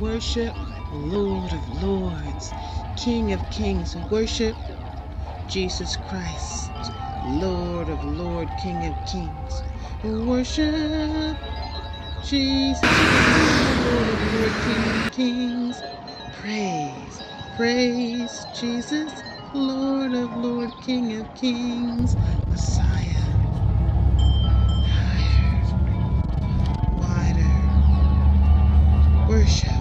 Worship Lord of Lords, King of Kings. Worship Jesus Christ, Lord of Lords, King of Kings. Worship Jesus Lord of Lords, King of Kings. Praise, praise Jesus, Lord of Lords, King of Kings. Messiah. Higher, wider. Worship.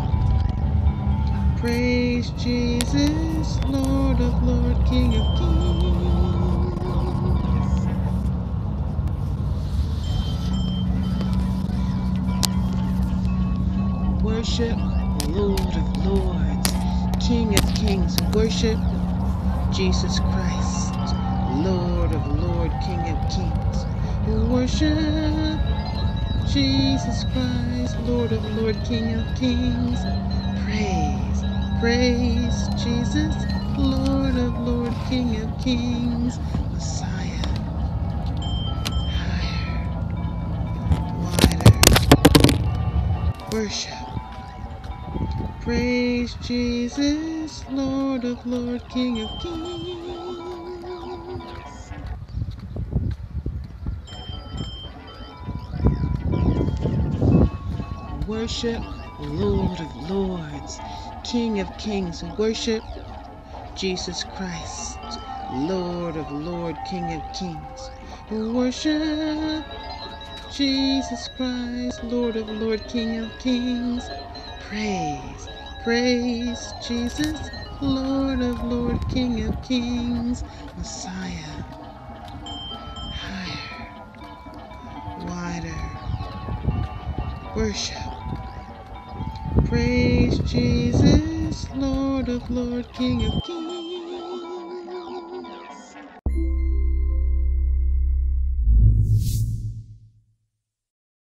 Praise Jesus, Lord of Lords, King of Kings. Worship Lord of Lords, King of Kings. Worship Jesus Christ, Lord of Lords, King of Kings. Worship Jesus Christ, Lord of Lords, King of Kings. Praise, praise Jesus, Lord of Lord, King of Kings. Messiah, higher, wider. Worship. Praise Jesus, Lord of Lord, King of Kings. Worship Lord of Lords, King of Kings. Worship Jesus Christ, Lord of Lords, King of Kings. Worship Jesus Christ, Lord of Lords, King of Kings. Praise, praise Jesus, Lord of Lords, King of Kings. Messiah, higher, wider. Worship. Praise Jesus, Lord of Lords, King of Kings.